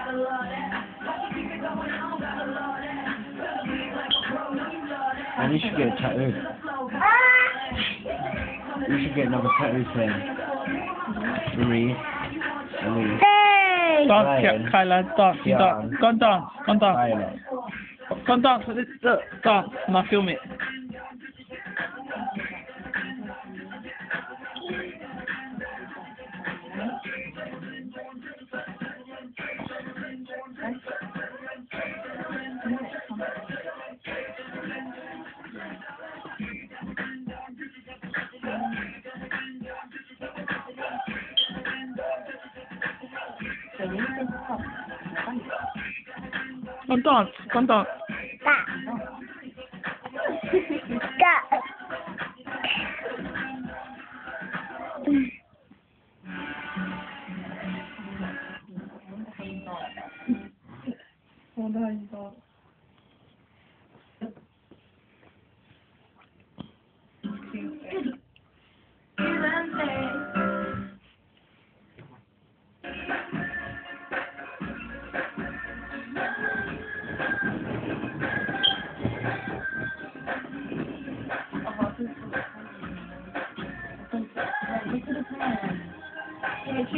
I need. to get a tattoo. we should get another tattoo thing. Marie. Marie. Hey! Dance, yeah, Kyla, dance, yeah. dance. Go and dance, go and dance. Go and dance, look, dance. Contant, contant. Ta. Ta. Ja, det har jag inte av. Thank you. Much.